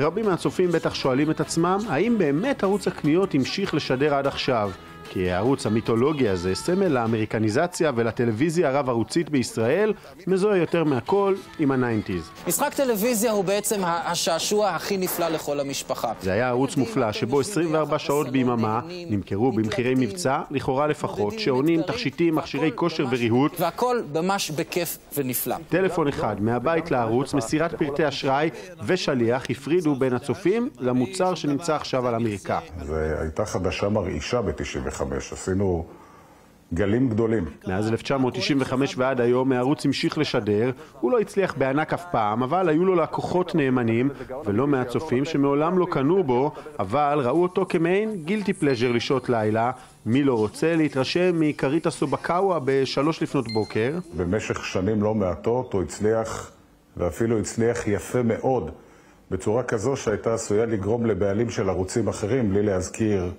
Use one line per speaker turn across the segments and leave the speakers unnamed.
רבים מהצופים בטח שואלים את עצמם, האם באמת ערוץ הקניות המשיך לשדר עד עכשיו? כי הערוץ המיתולוגי הזה, סמל לאמריקניזציה ולטלוויזיה הרב-ערוצית בישראל, מזוהה יותר מהכל עם ה nineties.
משחק טלוויזיה הוא בעצם השעשוע הכי נפלא לכל המשפחה.
זה היה ערוץ מופלא שבו 24 שעות ביממה נמכרו במחירי מבצע, לכאורה לפחות, שעונים, תכשיטים, מכשירי כושר וריהוט,
והכל ממש בכיף ונפלא.
טלפון אחד מהבית לערוץ, מסירת פרטי אשראי ושליח הפרידו בין הצופים למוצר שנמצא עכשיו על המרקע.
זו הייתה חדשה מרעישה ב-95, עשינו גלים גדולים.
מאז 1995 ועד היום הערוץ המשיך לשדר, הוא לא הצליח בענק אף פעם, אבל היו לו לקוחות נאמנים ולא מעט צופים שמעולם לא קנו בו, אבל ראו אותו כמעין גילטי פלז'ר לשעות לילה. מי לא רוצה להתרשם מכרית הסובקאווה בשלוש לפנות בוקר?
במשך שנים לא מעטות הוא הצליח, ואפילו הצליח יפה מאוד, בצורה כזו שהייתה עשויה לגרום לבעלים של ערוצים אחרים, בלי להזכיר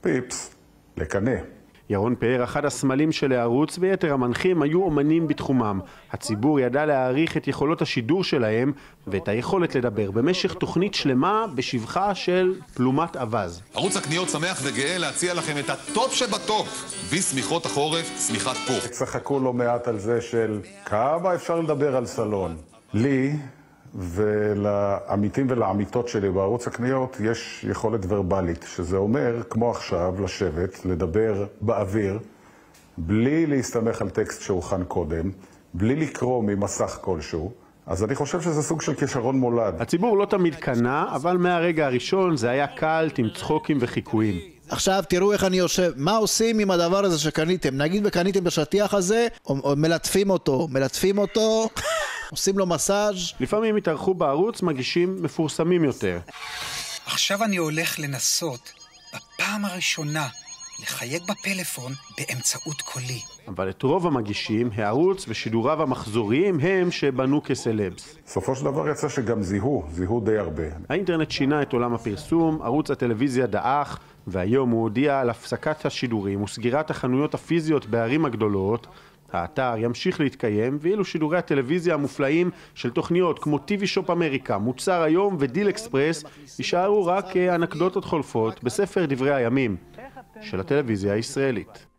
פיפס, לקנא.
ירון פאר, אחד הסמלים של הערוץ, ויתר המנחים היו אומנים בתחומם. הציבור ידע להעריך את יכולות השידור שלהם ואת היכולת לדבר במשך תוכנית שלמה בשבחה של פלומת אווז.
ערוץ הקניות שמח וגאה להציע לכם את הטופ שבטופ. בשמיכות החורף, שמיכת פוך.
צחקו לא מעט על זה של כמה אפשר לדבר על סלון. לי ולעמיתים ולעמיתות שלי בערוץ הקניות יש יכולת ורבלית, שזה אומר, כמו עכשיו, לשבת, לדבר באוויר, בלי להסתמך על טקסט שהוכן קודם, בלי לקרוא ממסך כלשהו. אז אני חושב שזה סוג של כישרון מולד.
הציבור לא תמיד קנה, אבל מהרגע הראשון זה היה קלט עם צחוקים וחיקויים.
עכשיו תראו איך אני יושב, מה עושים עם הדבר הזה שקניתם? נגיד וקניתם את השטיח הזה, או, או מלטפים אותו, מלטפים אותו, עושים לו מסאז'
לפעמים התארחו בערוץ מגישים מפורסמים יותר.
עכשיו אני הולך לנסות, בפעם הראשונה, לחייג בפלאפון באמצעות קולי.
אבל את רוב המגישים, הערוץ ושידוריו המחזוריים הם שבנו כסלבס.
בסופו של דבר יצא שגם זיהו, זיהו די הרבה.
האינטרנט שינה את עולם הפרסום, ערוץ הטלוויזיה דעך, והיום הוא הודיע על הפסקת השידורים וסגירת החנויות הפיזיות בערים הגדולות. האתר ימשיך להתקיים, ואילו שידורי הטלוויזיה המופלאים של תוכניות כמו TV שופ אמריקה, מוצר היום ודיל אקספרס יישארו רק כאנקדוטות חולפות בספר דברי הימים של הטלוויזיה הישראלית.